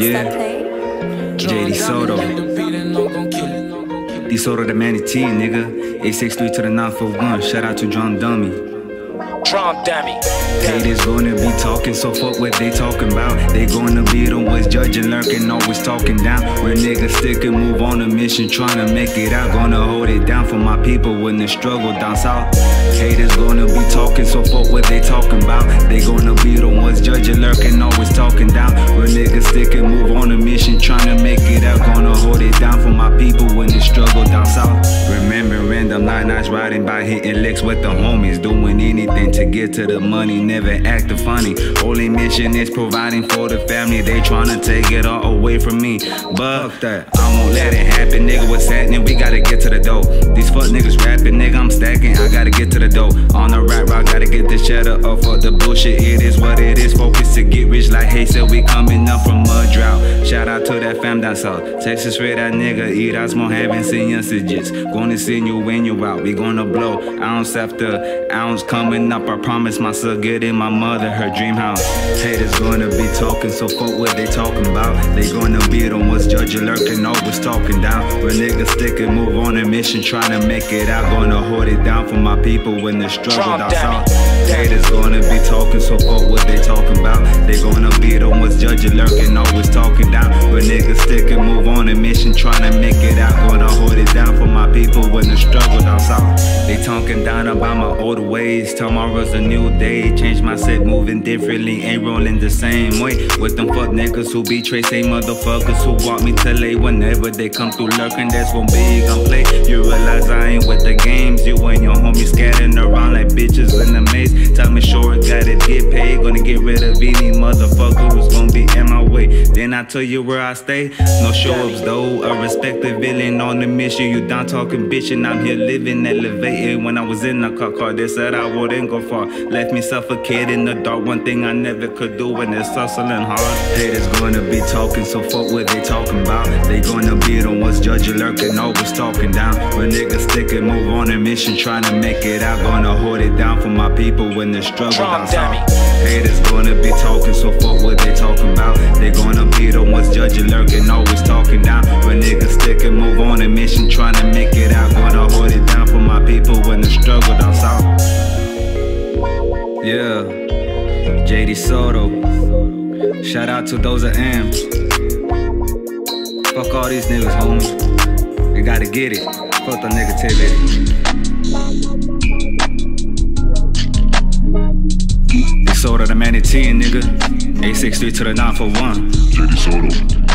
Yeah. J Desoto. D Soto the Manatee, nigga. 863 to the 941. Shout out to Drum Dummie. Drum Dummie. Haters gonna be talking, so fuck what they talking about. They gonna be the ones judging, lurking, always talking down. Real niggas stick and move on a mission, trying to make it out. Gonna hold it down for my people when they struggle down south. Haters gonna be talking, so fuck what they talking about. They gonna be the ones judging, hitting licks with the homies, doing anything to get to the money, never acting funny. Only mission is providing for the family. They tryna take it all away from me. But that, I won't let it happen, nigga. What's happening? We gotta get to the dough. These fuck niggas rapping, nigga. I'm stacking. I gotta get to the dough. On the rap rock, gotta get this cheddar up for the bullshit. It is what it is. Focus to get rich, like Hey said, we coming up from a drought. Shout out to that fam down south. Texas red, that nigga. Eat out small, haven't seen your digits. Gonna send you when you out. We gonna blow ounce after ounce coming up. I promise myself get in my mother her dream house. Haters gonna be talking, so fuck what they talking about. They gonna be the ones judging, lurking, always talking down. When niggas stick and move on a mission, trying to make it out. Gonna hold it down for my people when they struggle south. Haters gonna be talking, so fuck a mission, trying to make it out. Gonna hold it down for my people when they struggle down south. They talking down about my old ways. Tomorrow's a new day. Change my set, moving differently. Ain't rolling the same way. With them fuck niggas who betray, same motherfuckers who want me to lay. Whenever they come through lurking, that's when big gon' play. You realize I ain't with the games. You and your homies scattered around like bitches in the maze. Tell me sure gotta get paid. Gonna get rid of any motherfucker who's gonna be in my way. Then I tell you where I stay. No show ups though. I respect the villain on the mission. You done talking bitchin'. I'm here living, elevated. When I was in the car, car they said I wouldn't go far. Left me suffocated in the dark. One thing I never could do when it's hustling hard. Haters gonna be talking, so fuck what they talking about. They gonna be the ones judging, lurking, always talking down. When niggas stick and move on a mission, trying to make it out. Gonna hold it down for my people when they struggle down south. Haters gonna be talking, so fuck what they talking about. They gonna be the ones judging, lurking, always talking down. When niggas stick and move on a mission, trying to make it out. Gonna hold it down for my people when they struggle down south. Yeah, J Desoto. Shout out to Doza Emm. Fuck all these niggas, homie. They gotta get it. Fuck the negativity. The manatee, nigga. 863 to the 941. J Desoto.